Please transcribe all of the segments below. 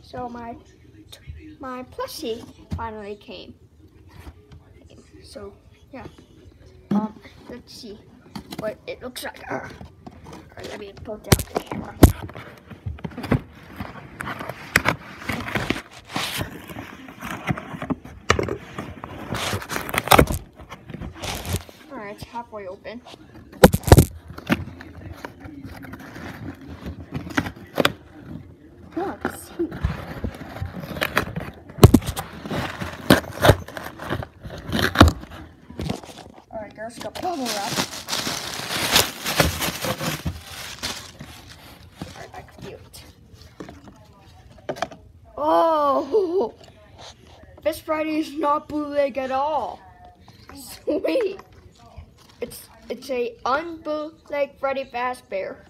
So my my plushie finally came. So yeah. Um, let's see what it looks like. Uh, Alright, let me put down the camera. Alright, it's halfway open. Oh, let's see. Bubble wrap. Oh! This Freddy is not bootleg at all. Sweet. It's it's a unbootleg Freddy Fazbear.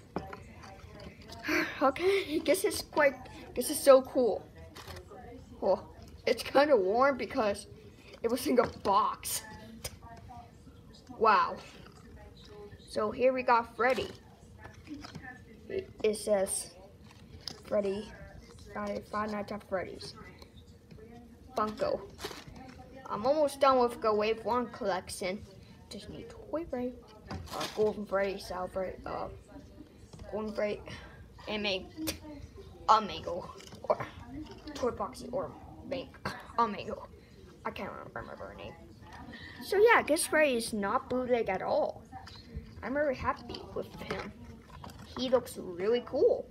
okay, I guess it's quite, I guess it's so cool. Well, it's kind of warm because it was in a box. Wow. So here we got Freddy. It, says Freddy, Five Nights at Freddy's. Funko. I'm almost done with the Wave 1 collection. Just need Toy Break, uh, Golden Freddy, Celebrate, uh, Golden Freddy, Ame, Amigo, or Toy Foxy, or Bank, Amigo. I can't remember her name. So yeah, Guess Freddy is not bootleg at all. I'm very happy with him. He looks really cool.